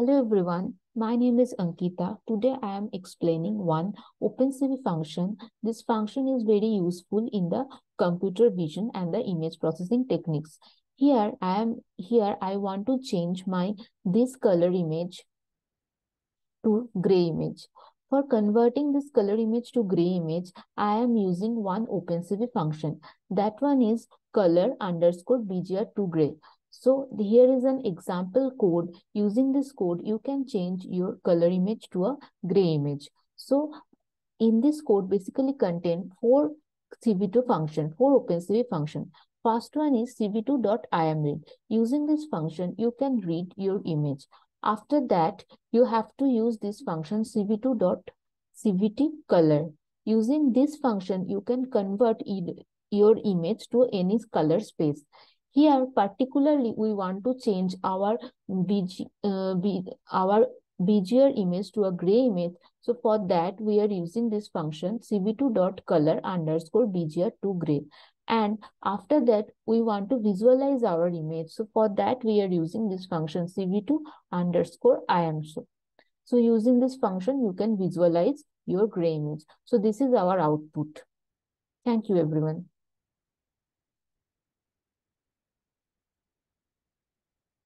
Hello everyone, my name is Ankita. Today I am explaining one OpenCV function. This function is very useful in the computer vision and the image processing techniques. Here I am here I want to change my this color image to gray image. For converting this color image to gray image, I am using one OpenCV function. That one is color underscore BGR to gray. So here is an example code. Using this code, you can change your color image to a gray image. So in this code basically contain four CV2 function, four OpenCV function. First one is cv2.imread. Using this function, you can read your image. After that, you have to use this function cv2.cvtcolor. Using this function, you can convert your image to any color space. Here, particularly, we want to change our BG, uh, B, our BGR image to a gray image. So for that, we are using this function cv2.color underscore BGR to gray. And after that, we want to visualize our image. So for that, we are using this function cv2 underscore imshow. So using this function, you can visualize your gray image. So this is our output. Thank you, everyone.